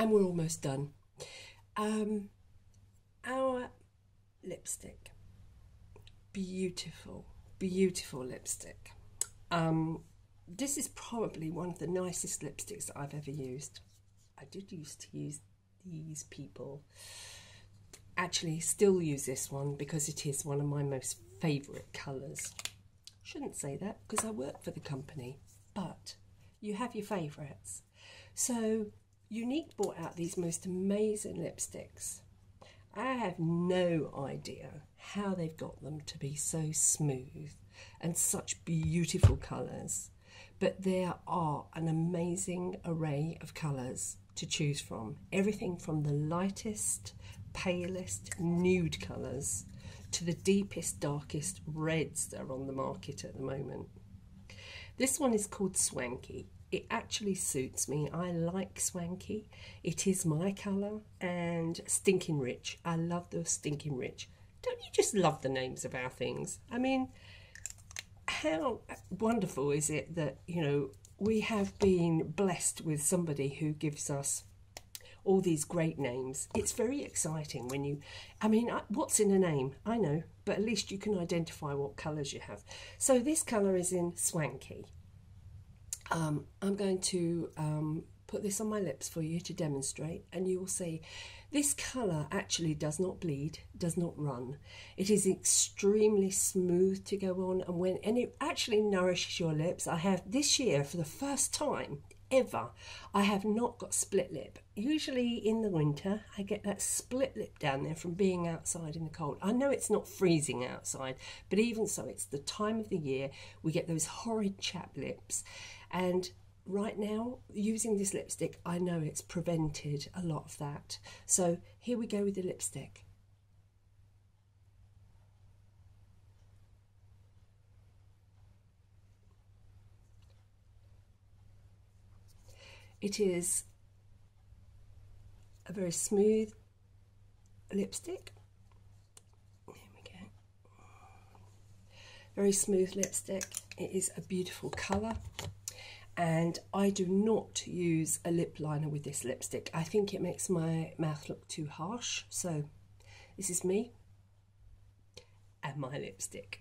and we're almost done. Um, our lipstick, beautiful, beautiful lipstick. Um, this is probably one of the nicest lipsticks that I've ever used. I did used to use these people. Actually, still use this one because it is one of my most favourite colours. Shouldn't say that because I work for the company, but you have your favourites. So, Younique brought out these most amazing lipsticks. I have no idea how they've got them to be so smooth and such beautiful colours, but there are an amazing array of colours to choose from. Everything from the lightest, palest, nude colours to the deepest, darkest reds that are on the market at the moment. This one is called Swanky it actually suits me. I like swanky. It is my colour and stinking rich. I love the stinking rich. Don't you just love the names of our things? I mean, how wonderful is it that, you know, we have been blessed with somebody who gives us all these great names. It's very exciting when you, I mean, what's in a name? I know, but at least you can identify what colours you have. So this colour is in Swanky. Um, I'm going to um, put this on my lips for you to demonstrate and you will see this colour actually does not bleed, does not run. It is extremely smooth to go on and when and it actually nourishes your lips. I have this year for the first time ever I have not got split lip. Usually in the winter I get that split lip down there from being outside in the cold. I know it's not freezing outside, but even so it's the time of the year we get those horrid chap lips and right now, using this lipstick, I know it's prevented a lot of that. So here we go with the lipstick. It is a very smooth lipstick. Here we go. Very smooth lipstick. It is a beautiful colour and I do not use a lip liner with this lipstick. I think it makes my mouth look too harsh. So this is me and my lipstick.